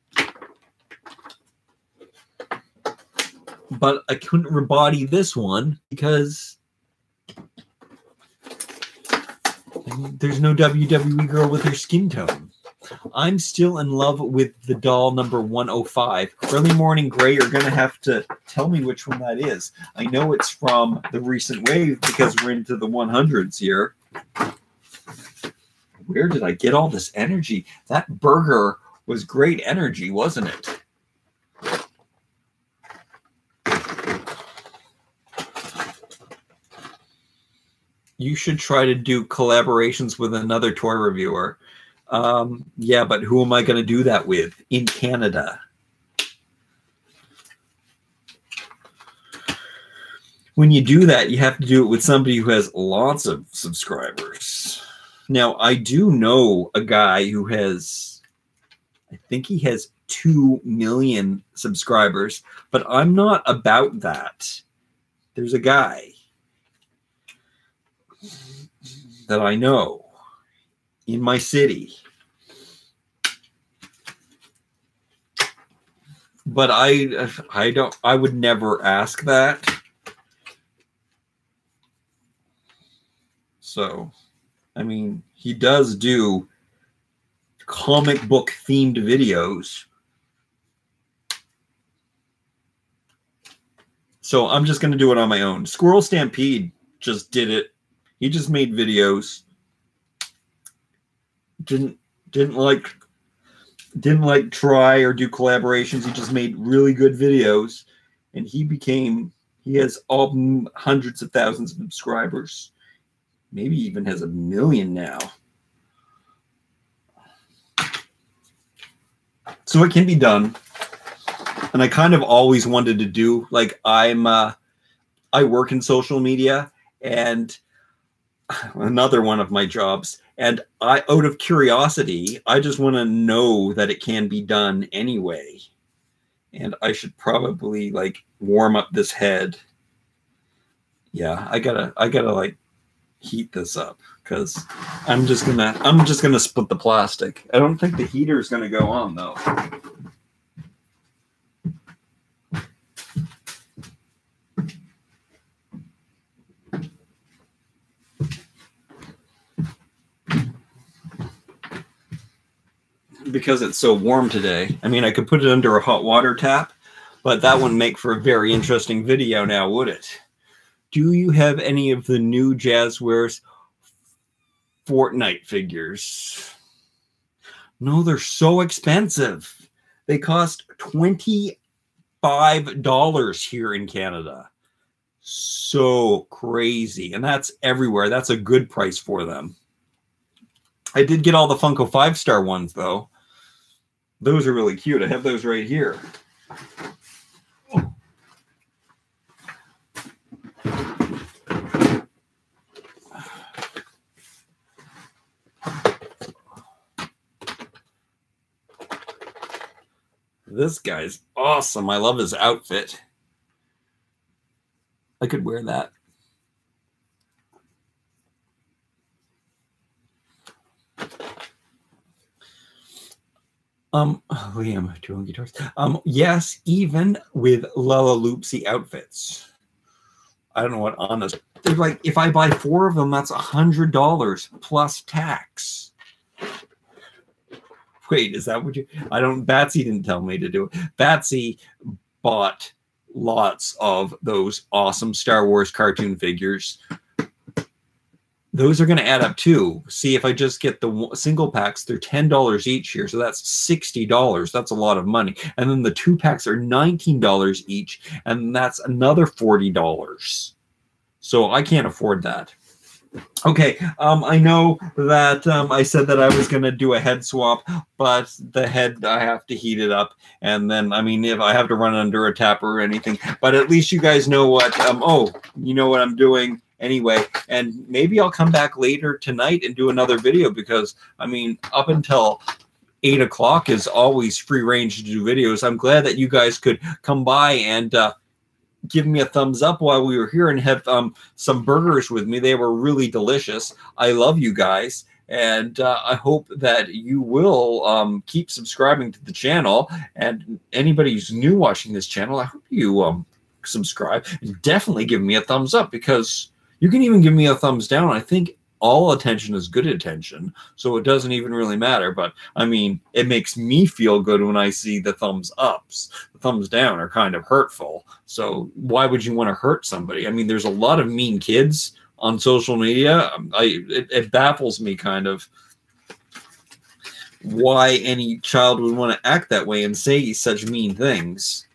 But I couldn't rebody this one because there's no WWE girl with her skin tone. I'm still in love with the doll number 105. Early Morning Gray are going to have to tell me which one that is. I know it's from the recent wave because we're into the 100s here. Where did I get all this energy? That burger was great energy, wasn't it? You should try to do collaborations with another toy reviewer. Um, yeah, but who am I going to do that with in Canada? When you do that, you have to do it with somebody who has lots of subscribers. Now, I do know a guy who has, I think he has 2 million subscribers, but I'm not about that. There's a guy that I know in my city but I I don't I would never ask that. So, I mean, he does do comic book themed videos. So I'm just going to do it on my own. Squirrel Stampede just did it. He just made videos. Didn't didn't like didn't like try or do collaborations. He just made really good videos, and he became he has all hundreds of thousands of subscribers. Maybe even has a million now. So it can be done. and I kind of always wanted to do like I'm uh, I work in social media and another one of my jobs. And I out of curiosity I just want to know that it can be done anyway. And I should probably like warm up this head. Yeah I gotta I gotta like heat this up because I'm just gonna I'm just gonna split the plastic. I don't think the heater is gonna go on though because it's so warm today. I mean, I could put it under a hot water tap, but that wouldn't make for a very interesting video now, would it? Do you have any of the new Jazwares Fortnite figures? No, they're so expensive. They cost $25 here in Canada. So crazy. And that's everywhere. That's a good price for them. I did get all the Funko five star ones though. Those are really cute. I have those right here. This guy's awesome. I love his outfit. I could wear that. Um, Liam two doing guitars. Um, yes, even with Lalaloopsy outfits. I don't know what honest. They're like if I buy four of them, that's a hundred dollars plus tax. Wait, is that what you? I don't. Batsy didn't tell me to do it. Batsy bought lots of those awesome Star Wars cartoon figures those are going to add up too. See, if I just get the single packs, they're ten dollars each here, so that's sixty dollars. That's a lot of money. And then the two packs are nineteen dollars each, and that's another forty dollars. So I can't afford that. Okay, um, I know that um, I said that I was going to do a head swap, but the head, I have to heat it up. And then, I mean, if I have to run under a tap or anything, but at least you guys know what, um, oh, you know what I'm doing anyway. And maybe I'll come back later tonight and do another video because I mean, up until eight o'clock is always free range to do videos. I'm glad that you guys could come by and uh, give me a thumbs up while we were here and have um, some burgers with me. They were really delicious. I love you guys. And uh, I hope that you will um, keep subscribing to the channel. And anybody who's new watching this channel, I hope you um, subscribe. Definitely give me a thumbs up because you can even give me a thumbs down. I think all attention is good attention, so it doesn't even really matter. But I mean, it makes me feel good when I see the thumbs ups. The thumbs down are kind of hurtful. So why would you want to hurt somebody? I mean, there's a lot of mean kids on social media. Um, I it, it baffles me kind of why any child would want to act that way and say such mean things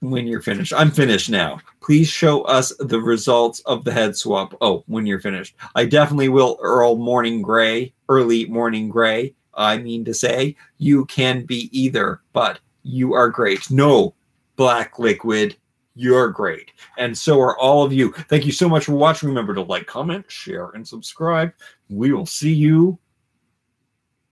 when you're finished. I'm finished now. Please show us the results of the head swap. Oh, when you're finished. I definitely will Earl Morning Gray, early morning gray. I mean to say, you can be either, but you are great. No, black liquid, you're great. And so are all of you. Thank you so much for watching. Remember to like, comment, share, and subscribe. We will see you